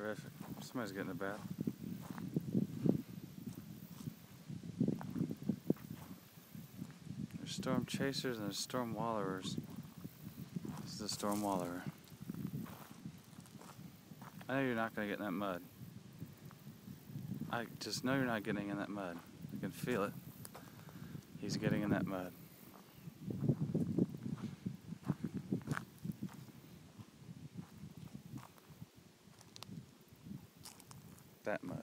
Terrific. Somebody's getting a bath. There's storm chasers and there's storm wallerers. This is a storm wallerer. I know you're not going to get in that mud. I just know you're not getting in that mud. I can feel it. He's getting in that mud. That mud.